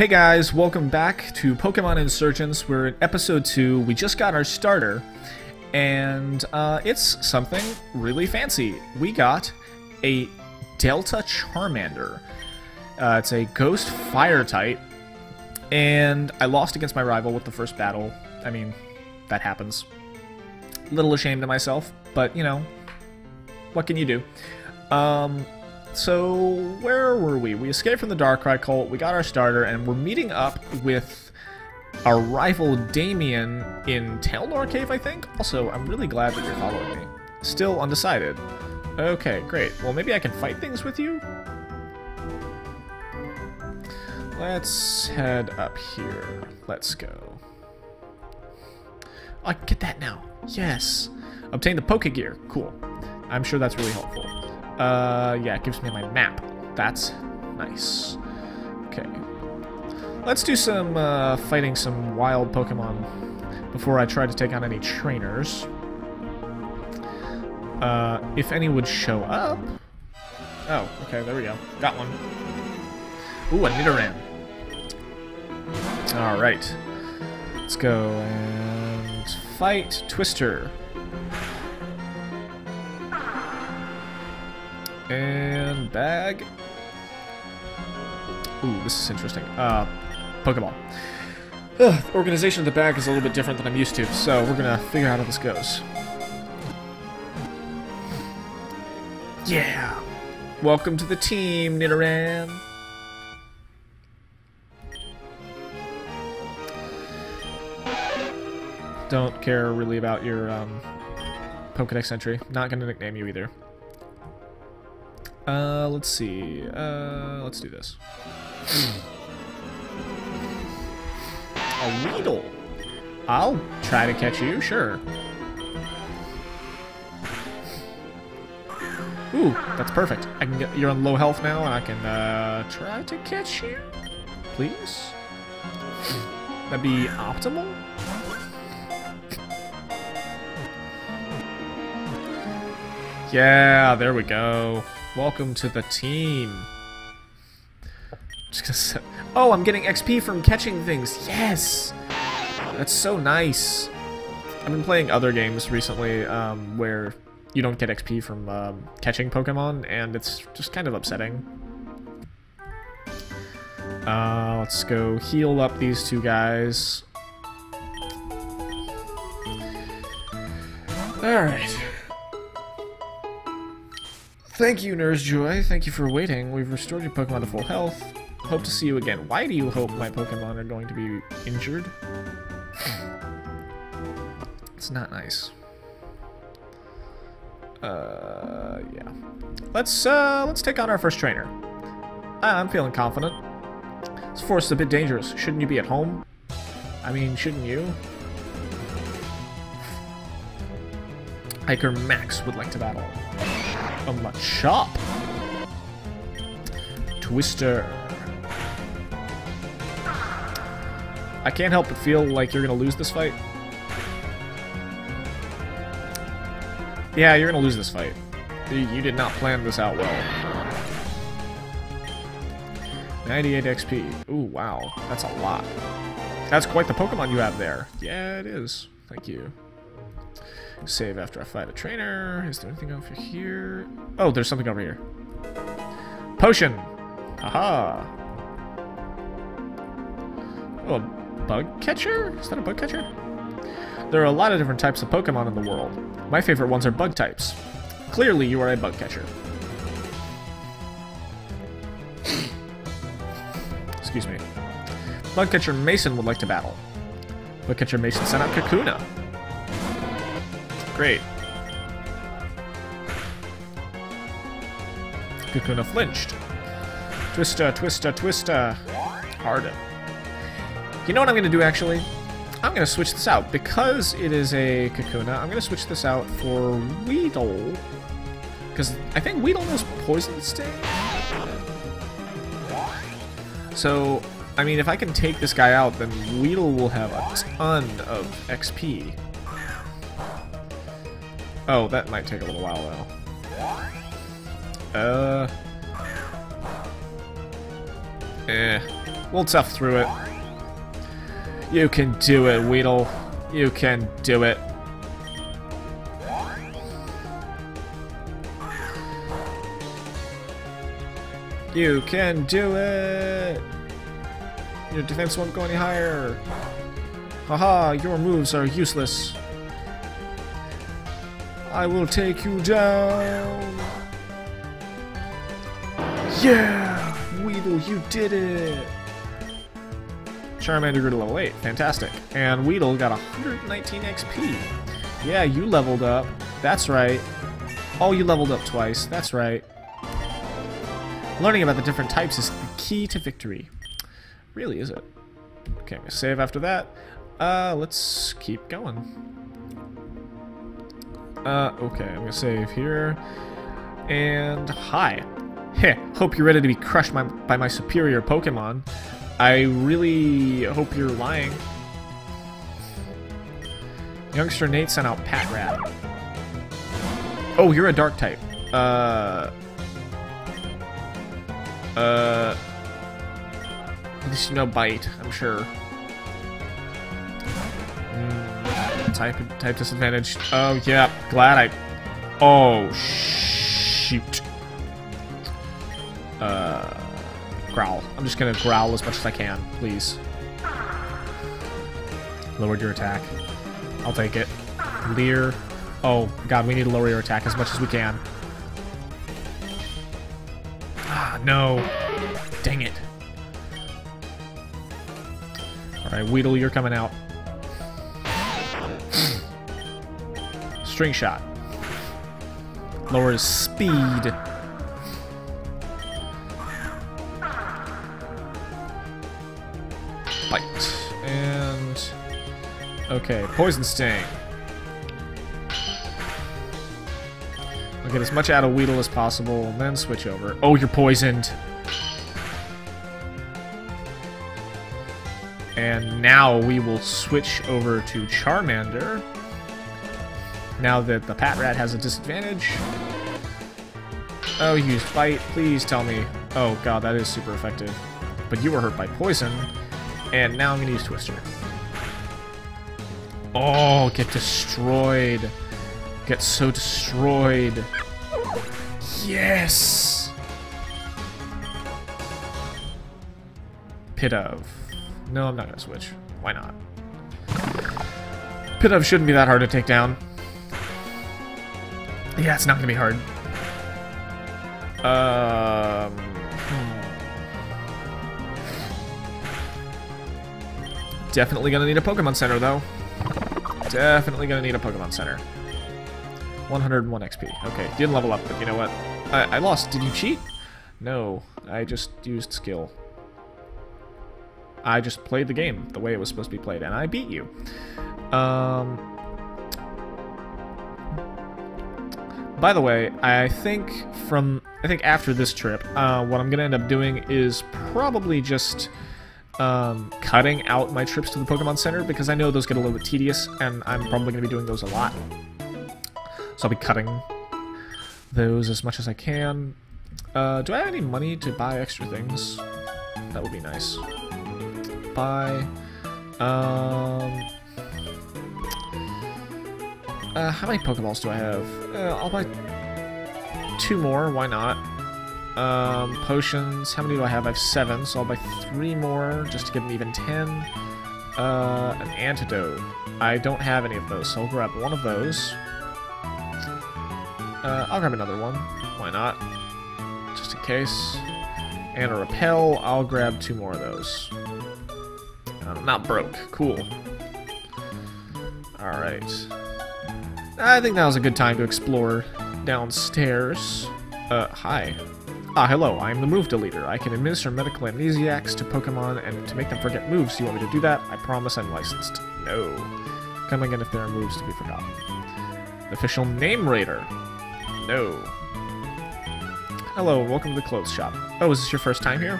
Hey guys, welcome back to Pokemon Insurgence. We're in episode 2. We just got our starter, and uh, it's something really fancy. We got a Delta Charmander. Uh, it's a Ghost Fire type, and I lost against my rival with the first battle. I mean, that happens. Little ashamed of myself, but you know, what can you do? Um, so, where were we? We escaped from the Darkrai cult, we got our starter, and we're meeting up with our rival Damien in Telnor Cave, I think? Also, I'm really glad that you're following me. Still undecided. Okay, great. Well, maybe I can fight things with you? Let's head up here. Let's go. I get that now. Yes. Obtain the Poke Gear. Cool. I'm sure that's really helpful. Uh, yeah, it gives me my map. That's nice. Okay. Let's do some uh, fighting some wild Pokemon before I try to take on any trainers. Uh, if any would show up. Oh, okay, there we go. Got one. Ooh, a Nidoran. Alright. Let's go and fight Twister. And bag. Ooh, this is interesting. Uh, Pokeball. Ugh, the organization of the bag is a little bit different than I'm used to, so we're gonna figure out how this goes. Yeah! Welcome to the team, Nidoran! Don't care really about your um, Pokedex entry. Not gonna nickname you either. Uh, let's see. Uh, let's do this. A Weedle. I'll try to catch you, sure. Ooh, that's perfect. I can get you're on low health now, and I can uh, try to catch you. Please. That'd be optimal. Yeah, there we go. Welcome to the team. Oh, I'm getting XP from catching things. Yes! That's so nice. I've been playing other games recently um, where you don't get XP from um, catching Pokemon, and it's just kind of upsetting. Uh, let's go heal up these two guys. Alright. Thank you, Nurse Joy. Thank you for waiting. We've restored your Pokemon to full health. Hope to see you again. Why do you hope my Pokemon are going to be injured? It's not nice. Uh, yeah. Let's, uh, let's take on our first trainer. I'm feeling confident. This forest is a bit dangerous. Shouldn't you be at home? I mean, shouldn't you? Hiker Max would like to battle. A Machop. Twister. I can't help but feel like you're gonna lose this fight. Yeah, you're gonna lose this fight. You did not plan this out well. 98 XP. Ooh, wow. That's a lot. That's quite the Pokemon you have there. Yeah, it is. Thank you. Save after I fight a trainer. Is there anything over here? Oh, there's something over here. Potion! Aha! Oh, a bug catcher? Is that a bug catcher? There are a lot of different types of Pokemon in the world. My favorite ones are bug types. Clearly, you are a bug catcher. Excuse me. Bug catcher Mason would like to battle. Bug catcher Mason sent out Kakuna. Great. Kakuna flinched. Twista, twista, twista. Harden. You know what I'm going to do, actually? I'm going to switch this out. Because it is a Kakuna, I'm going to switch this out for Weedle. Because I think Weedle knows Poison Sting. So, I mean, if I can take this guy out, then Weedle will have a ton of XP. Oh, that might take a little while, though. Uh... Eh. We'll tough through it. You can do it, Weedle. You can do it. You can do it! Your defense won't go any higher. Haha, your moves are useless. I will take you down. Yeah! Weedle, you did it! Charmander grew to level 8. Fantastic. And Weedle got 119 XP. Yeah, you leveled up. That's right. Oh, you leveled up twice. That's right. Learning about the different types is the key to victory. Really, is it? Okay, I'm gonna save after that. Uh, let's keep going. Uh, okay, I'm gonna save here. And hi. Heh, hope you're ready to be crushed by, by my superior Pokemon. I really hope you're lying. Youngster Nate sent out Patrat. Oh, you're a dark type. Uh... Uh... You know bite, I'm sure. Type type disadvantage. Oh yeah, glad I. Oh shoot. Uh, growl. I'm just gonna growl as much as I can, please. Lowered your attack. I'll take it. Leer. Oh god, we need to lower your attack as much as we can. Ah, no. Dang it. Alright, Weedle, you're coming out. String shot. Lowers speed. Bite. And... Okay, Poison Sting. I'll get as much out of Weedle as possible, and then switch over. Oh, you're poisoned! And now we will switch over to Charmander. Now that the Patrat has a disadvantage. Oh, you used Bite. Please tell me. Oh god, that is super effective. But you were hurt by Poison. And now I'm going to use Twister. Oh, get destroyed. Get so destroyed. Yes! Pidove. No, I'm not going to switch. Why not? Pidove shouldn't be that hard to take down. Yeah, it's not to be hard. Um... hmm. Definitely gonna need a Pokemon Center, though. Definitely gonna need a Pokemon Center. 101 XP. Okay, didn't level up, but you know what? I, I lost. Did you cheat? No, I just used skill. I just played the game the way it was supposed to be played, and I beat you. Um... By the way, I think from... I think after this trip, uh, what I'm gonna end up doing is probably just um, cutting out my trips to the Pokemon Center because I know those get a little bit tedious and I'm probably to be doing those a lot. So I'll be cutting those as much as I can. Uh, do I have any money to buy extra things? That would be nice. Buy. Um, uh, how many Pokeballs do I have? Uh, I'll buy two more. Why not? Um, potions. How many do I have? I have seven, so I'll buy three more just to get an even ten. Uh, an antidote. I don't have any of those, so I'll grab one of those. Uh, I'll grab another one. Why not? Just in case. And a repel. I'll grab two more of those. Uh, not broke. Cool. Alright. I think that was a good time to explore downstairs. Uh, hi. Ah, hello, I am the move deleter. I can administer medical amnesiacs to Pokemon and to make them forget moves. You want me to do that? I promise I'm licensed. No. Come again if there are moves to be forgotten. Official name rater. No. Hello, welcome to the clothes shop. Oh, is this your first time here?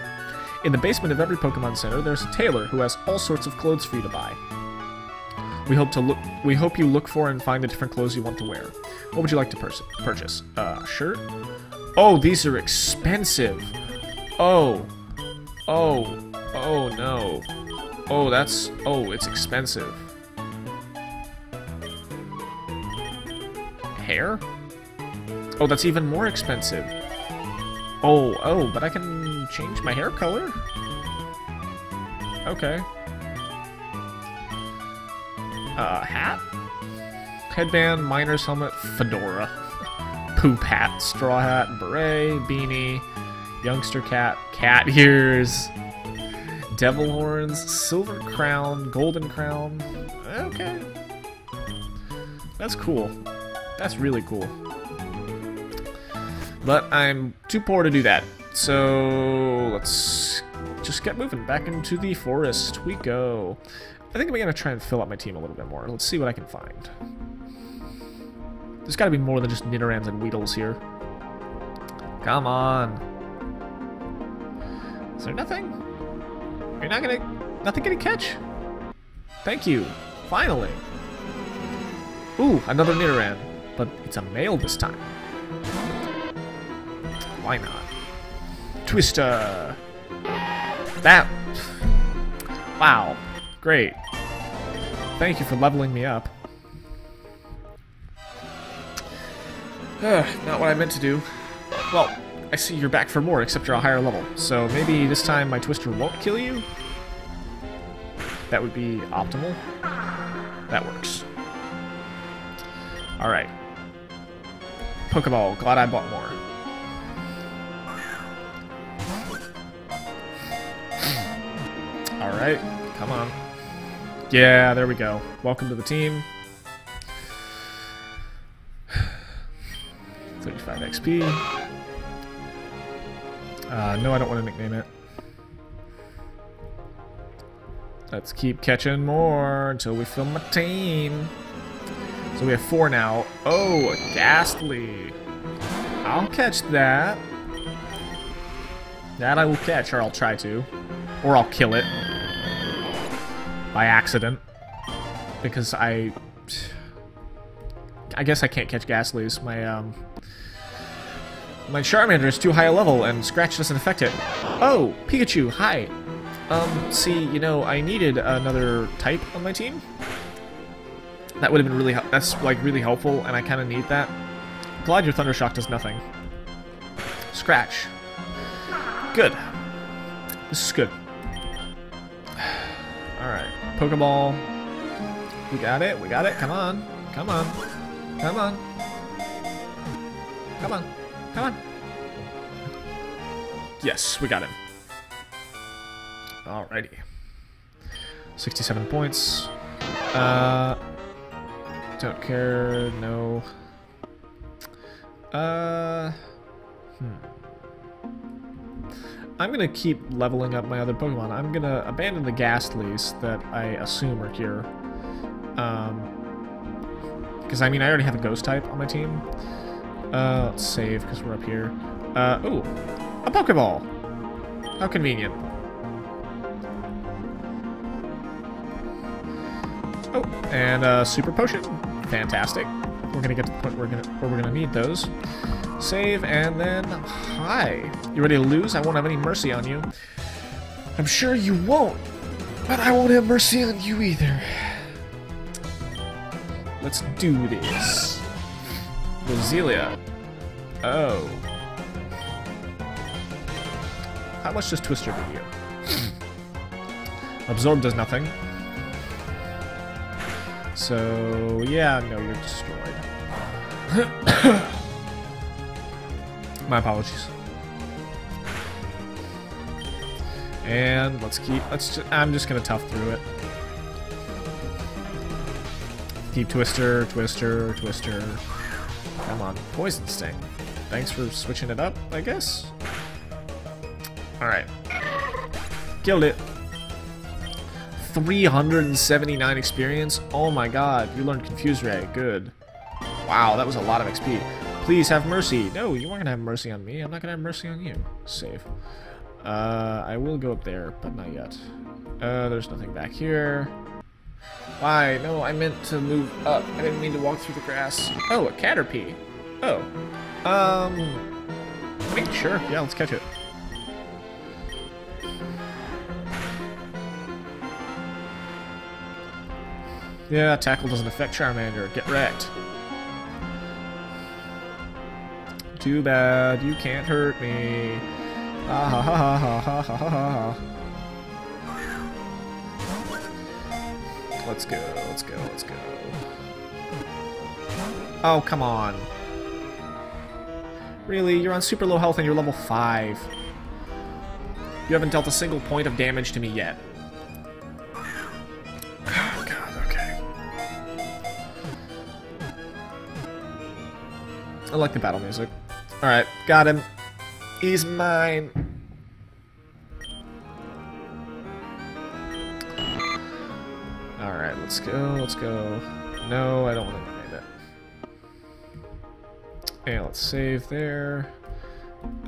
In the basement of every Pokemon Center, there's a tailor who has all sorts of clothes for you to buy. We hope to look. We hope you look for and find the different clothes you want to wear. What would you like to purchase? Uh, shirt, Oh, these are expensive. Oh. Oh. Oh no. Oh, that's... Oh, it's expensive. Hair? Oh, that's even more expensive. Oh, oh, but I can change my hair color? Okay. Uh, hat? Headband, miner's helmet, fedora. Poop hat, straw hat, beret, beanie, youngster cat, cat ears, devil horns, silver crown, golden crown. Okay. That's cool. That's really cool. But I'm too poor to do that. So let's just get moving. Back into the forest we go. I think I'm going to try and fill up my team a little bit more. Let's see what I can find. There's got to be more than just Nidorans and Weedles here. Come on. Is there nothing? You're not gonna... Nothing gonna catch? Thank you. Finally. Ooh, another Nidoran. But it's a male this time. Why not? Twister! That... Wow. Great. Thank you for leveling me up. Not what I meant to do. Well, I see you're back for more, except you're a higher level. So maybe this time my Twister won't kill you? That would be optimal. That works. Alright. Pokeball, glad I bought more. Alright, come on. Yeah, there we go. Welcome to the team. 35 XP. Uh, no, I don't want to nickname it. Let's keep catching more until we fill my team. So we have four now. Oh, Gastly. I'll catch that. That I will catch, or I'll try to. Or I'll kill it. By accident. Because I... I guess I can't catch Gastlys. My, um... My Charmander is too high a level, and Scratch doesn't affect it. Oh, Pikachu, hi. Um, see, you know, I needed another type on my team. That would have been really, that's, like, really helpful, and I kind of need that. Glad your Thundershock does nothing. Scratch. Good. This is good. Alright. Pokeball. We got it, we got it, come on. Come on. Come on. Come on. Come on. Yes, we got him. Alrighty. 67 points. Uh, don't care, no. Uh, hmm. I'm gonna keep leveling up my other Pokemon. I'm gonna abandon the Gastlys that I assume are here. Um, because I mean, I already have a Ghost type on my team. Uh, let's save because we're up here. Uh, ooh, a Pokeball. How convenient. Oh, and a Super Potion. Fantastic. We're gonna get to the point where we're gonna, where we're gonna need those. Save, and then... Hi. You ready to lose? I won't have any mercy on you. I'm sure you won't, but I won't have mercy on you either. Let's do this. Roselia. Oh. How much does Twister do you? Absorb does nothing. So, yeah, no, you're destroyed. My apologies. And let's keep, let's, just, I'm just gonna tough through it. Keep Twister, Twister, Twister. Come on, Poison Sting. Thanks for switching it up, I guess? Alright. Killed it. 379 experience? Oh my god, you learned Confuse Ray. Good. Wow, that was a lot of XP. Please have mercy. No, you weren't gonna have mercy on me. I'm not gonna have mercy on you. Save. Uh, I will go up there, but not yet. Uh, there's nothing back here. Why? No, I meant to move up. I didn't mean to walk through the grass. Oh, a Caterpie. Oh. Um... Sure. Yeah, let's catch it. Yeah, tackle doesn't affect Charmander. Get wrecked. Too bad, you can't hurt me. Ah ha ha ha ha ha ha ha ha. Let's go, let's go, let's go. Oh, come on. Really? You're on super low health and you're level 5. You haven't dealt a single point of damage to me yet. I like the battle music. Alright, got him. He's mine. Alright, let's go, let's go. No, I don't want to animate it. And let's save there.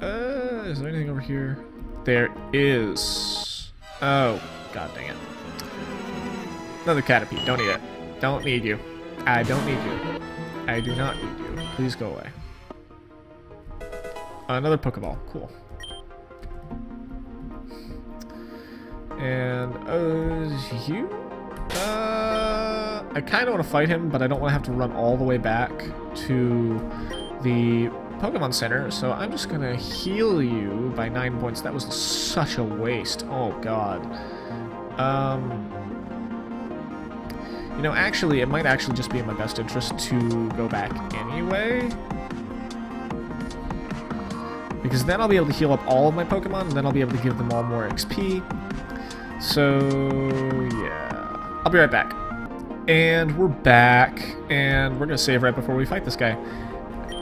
Uh, is there anything over here? There is. Oh, god dang it. Another Caterpie. Don't need it. Don't need you. I don't need you. I do not need you. Please go away. Another Pokeball. Cool. And, uh, you? Uh, I kind of want to fight him, but I don't want to have to run all the way back to the Pokemon Center, so I'm just going to heal you by 9 points. That was such a waste. Oh, God. Um... You know, actually, it might actually just be in my best interest to go back anyway. Because then I'll be able to heal up all of my Pokemon, and then I'll be able to give them all more XP. So, yeah. I'll be right back. And we're back, and we're going to save right before we fight this guy.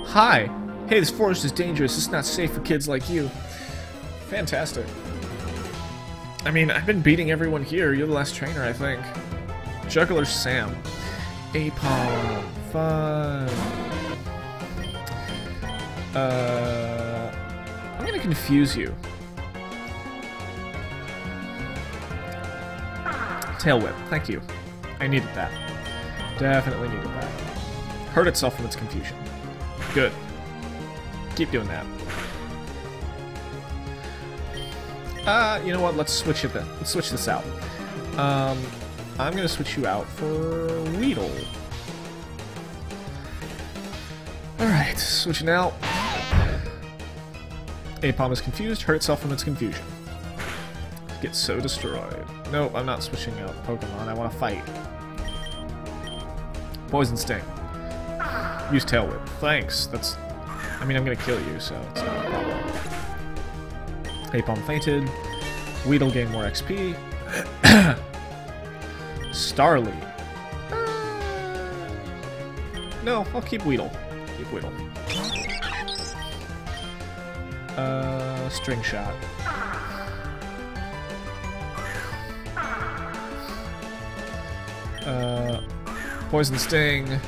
Hi. Hey, this forest is dangerous. It's not safe for kids like you. Fantastic. I mean, I've been beating everyone here. You're the last trainer, I think. Juggler Sam. Aipom. Fun. Uh, I'm gonna confuse you. Tail Whip. Thank you. I needed that. Definitely needed that. Hurt itself from its confusion. Good. Keep doing that. Uh, you know what? Let's switch it then. Let's switch this out. Um, I'm gonna switch you out for Weedle. Alright, switching out. Aipom is confused, hurt itself from its confusion. Get so destroyed. Nope, I'm not switching out Pokemon, I want to fight. Poison Sting. Use Tail Whip. Thanks, that's... I mean, I'm gonna kill you, so it's not a problem. Aipom fainted. Weedle gained more XP. Starly. Uh, no, I'll keep Weedle. Keep Weedle. Uh, String Shot. Uh, Poison Sting.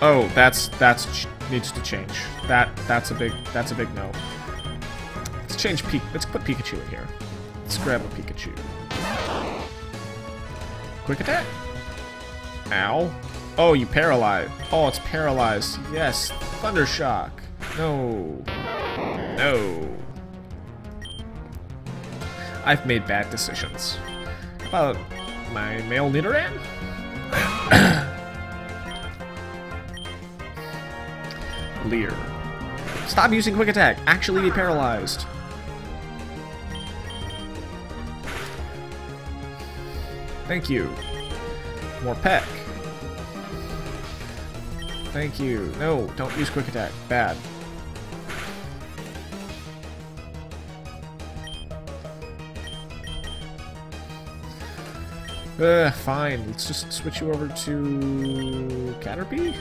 Oh, that's that's needs to change. That that's a big that's a big no. Let's change P. Let's put Pikachu in here. Let's grab a Pikachu. Quick attack. Ow. Oh, you paralyzed. Oh, it's paralyzed. Yes. Thunder shock. No. No. I've made bad decisions. About my male Nidoran? Leer. Stop using quick attack. Actually be paralyzed. Thank you. More peck. Thank you. No, don't use quick attack. Bad. Uh, fine. Let's just switch you over to Caterpie.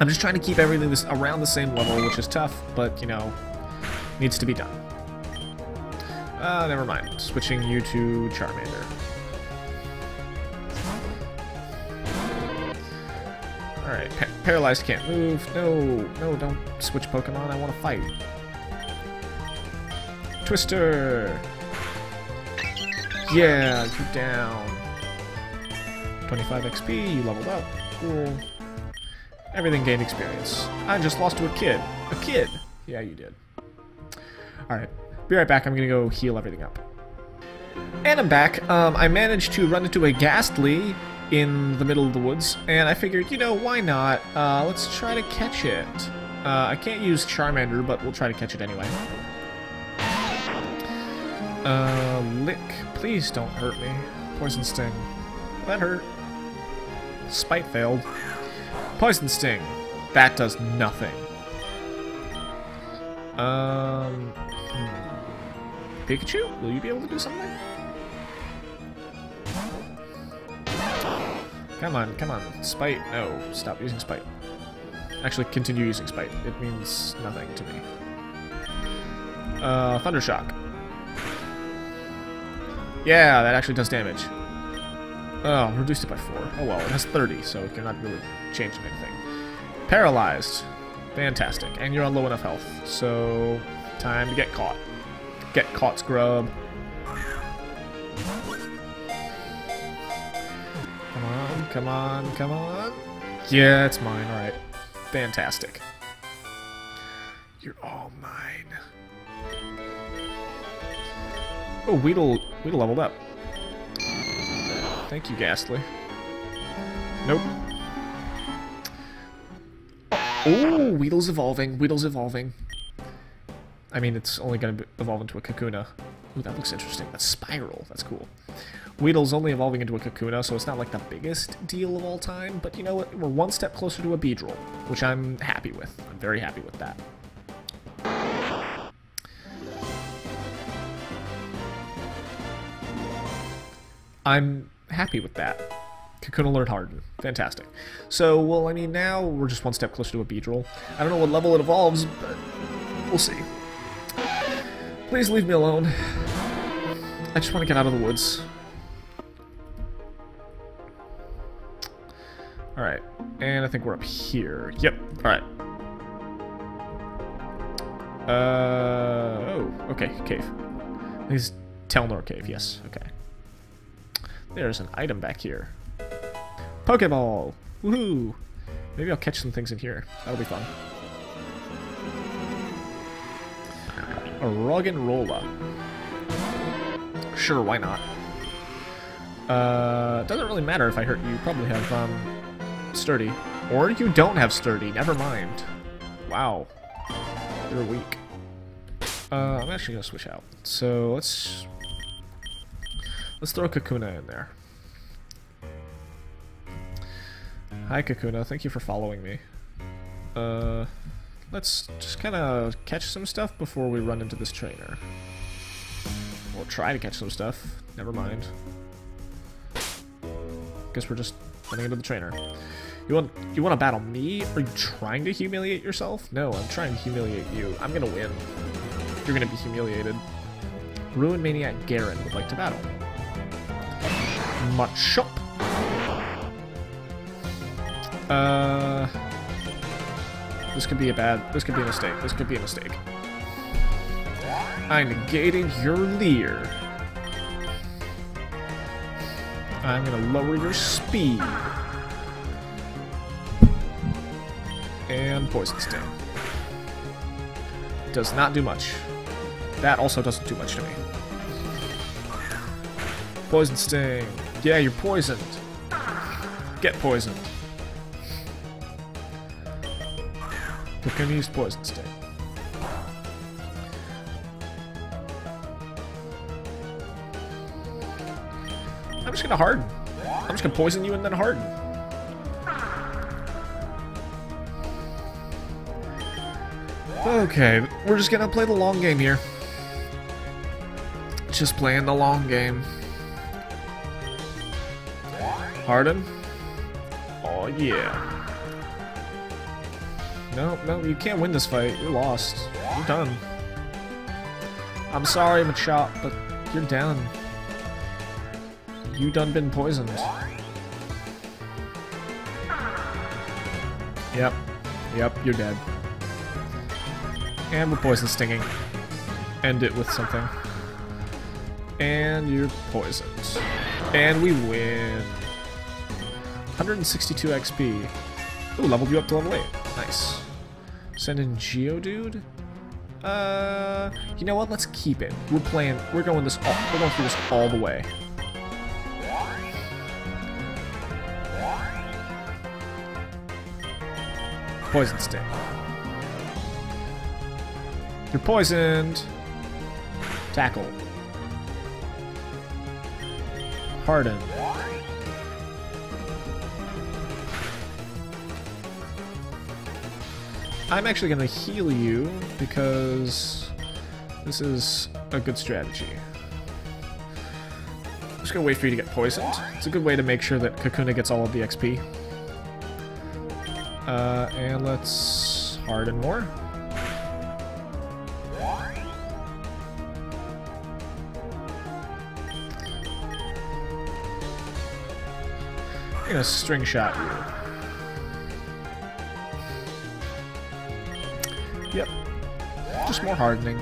I'm just trying to keep everything this around the same level, which is tough, but, you know, needs to be done. Uh, never mind. Switching you to Charmander. Alright, pa Paralyzed can't move. No, no, don't switch Pokemon. I want to fight. Twister! Yeah, you're down. 25 XP, you leveled up. Cool. Everything gained experience. I just lost to a kid. A kid! Yeah, you did. Alright. Be right back. I'm gonna go heal everything up. And I'm back. Um, I managed to run into a Gastly in the middle of the woods, and I figured, you know, why not? Uh, let's try to catch it. Uh, I can't use Charmander, but we'll try to catch it anyway. Uh, Lick. Please don't hurt me. Poison Sting. That hurt. Spite failed. Poison Sting. That does nothing. Um... Hmm. Pikachu? Will you be able to do something? Come on, come on. Spite. No, stop using Spite. Actually, continue using Spite. It means nothing to me. Uh, Thundershock. Yeah, that actually does damage. Oh, reduced it by 4. Oh well, it has 30, so it cannot really change anything. Paralyzed. Fantastic. And you're on low enough health, so time to get caught. Get caught, scrub. Come on, come on, come on. Yeah, it's mine, alright. Fantastic. You're all mine. Oh, Weedle, Weedle leveled up. Thank you, Gastly. Nope. Oh, Weedle's evolving. Weedle's evolving. I mean, it's only going to evolve into a Kakuna. Ooh, that looks interesting. That's Spiral. That's cool. Weedle's only evolving into a Kakuna, so it's not like the biggest deal of all time, but you know what? We're one step closer to a Beedrill, which I'm happy with. I'm very happy with that. I'm happy with that. Kakuna learned Harden. Fantastic. So, well, I mean, now we're just one step closer to a Beedrill. I don't know what level it evolves, but we'll see. Please leave me alone. I just want to get out of the woods. Alright, and I think we're up here. Yep, alright. Uh, oh, okay, cave. This Telnor Cave, yes, okay. There's an item back here. Pokeball! Woohoo! Maybe I'll catch some things in here. That'll be fun. A Roggenrola. Sure, why not? Uh, doesn't really matter if I hurt you. You probably have, um, sturdy. Or you don't have sturdy. Never mind. Wow. You're weak. Uh, I'm actually gonna switch out. So let's let's throw Kakuna in there. Hi Kakuna, thank you for following me. Uh, let's just kind of catch some stuff before we run into this trainer. Or try to catch some stuff. Never mind. Guess we're just running into the trainer. You want you want to battle me? Are you trying to humiliate yourself? No, I'm trying to humiliate you. I'm gonna win. You're gonna be humiliated. Ruin Maniac Garen would like to battle. Machop. Uh, this could be a bad. This could be a mistake. This could be a mistake. I negated your leer. I'm gonna lower your speed. And Poison Sting. Does not do much. That also doesn't do much to me. Poison Sting. Yeah, you're poisoned. Get poisoned. Gonna use Poison Sting. I'm just gonna harden. I'm just gonna poison you and then harden. Okay, we're just gonna play the long game here. Just playing the long game. Harden? Oh yeah. No, no, you can't win this fight. You're lost. You're done. I'm sorry, Machop, but you're done. You done been poisoned. Yep. Yep, you're dead. And we're poison stinging. End it with something. And you're poisoned. And we win. 162 XP. Ooh, leveled you up to level 8. Nice. Send in Geodude? Uh, you know what? Let's keep it. We're playing. We're going this. All, we're going through this all the way. Poison sting. You're poisoned. Tackle. Harden. I'm actually going to heal you because this is a good strategy. I'm just going to wait for you to get poisoned. It's a good way to make sure that Kakuna gets all of the XP. Uh, and let's harden more. I'm gonna string shot you. Just more hardening.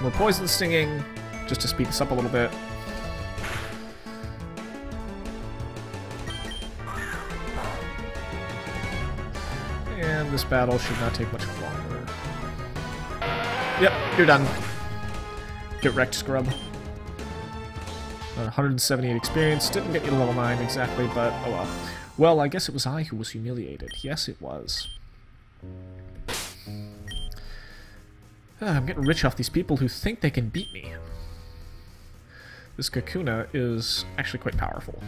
more poison stinging, just to speed this up a little bit. And this battle should not take much longer. Yep, you're done. Get wrecked, scrub. Uh, 178 experience. Didn't get you to level 9 exactly, but oh well. Well, I guess it was I who was humiliated. Yes, it was. Ah, I'm getting rich off these people who think they can beat me. This Kakuna is actually quite powerful.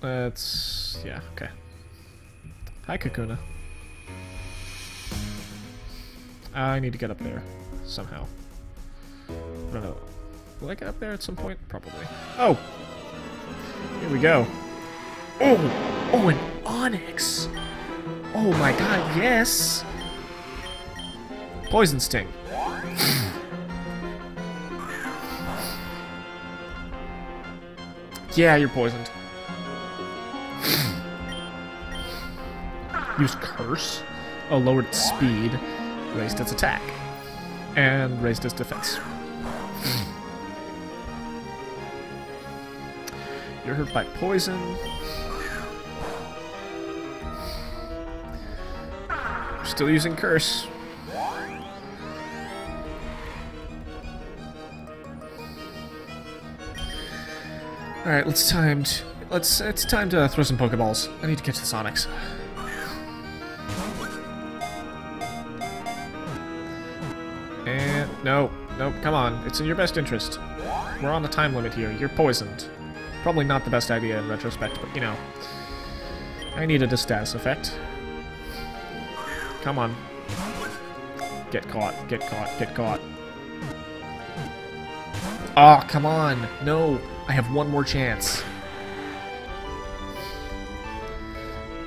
Let's... yeah, okay. Hi, Kakuna. I need to get up there somehow. I don't know. Will I get up there at some point? Probably. Oh! Here we go. Oh! Oh, an Onix! Oh my god, yes! Poison Sting. yeah, you're poisoned. Use Curse. Oh, lowered speed. Raised its attack. And raised its defense. You're hurt by poison. Still using Curse. Alright, let's time to, let's it's time to throw some Pokeballs. I need to catch the Sonics. And no, no, come on. It's in your best interest. We're on the time limit here. You're poisoned. Probably not the best idea in retrospect, but you know. I needed a status effect. Come on. Get caught, get caught, get caught. Oh, come on. No. I have one more chance.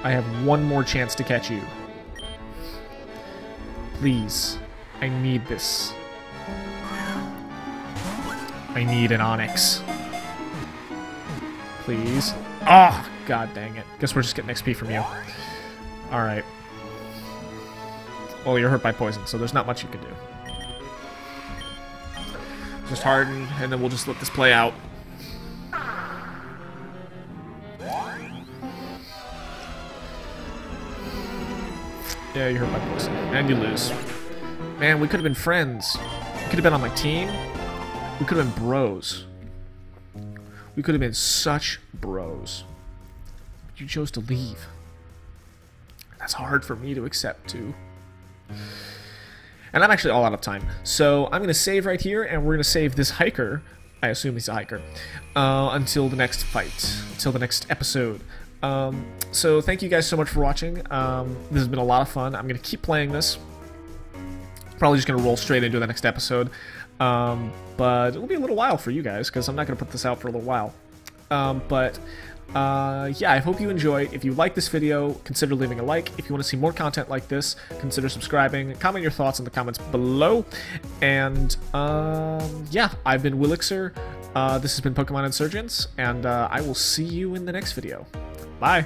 I have one more chance to catch you. Please. I need this. I need an Onix. Please. Oh, god dang it. Guess we're just getting XP from you. Alright. Well, you're hurt by poison, so there's not much you can do. Just harden, and then we'll just let this play out. Yeah, you're hurt by poison. And you lose. Man, we could have been friends. We could have been on my team. We could have been bros. We could have been such bros. But you chose to leave. That's hard for me to accept, too. And I'm actually all out of time. So I'm going to save right here, and we're going to save this hiker. I assume he's a hiker. Uh, until the next fight. Until the next episode. Um, so thank you guys so much for watching. Um, this has been a lot of fun. I'm going to keep playing this. Probably just going to roll straight into the next episode. Um, but it'll be a little while for you guys, because I'm not going to put this out for a little while. Um, but uh, yeah, I hope you enjoy. If you like this video, consider leaving a like. If you want to see more content like this, consider subscribing. Comment your thoughts in the comments below. And um, yeah, I've been Willixir. Uh, this has been Pokemon Insurgence, and uh, I will see you in the next video. Bye.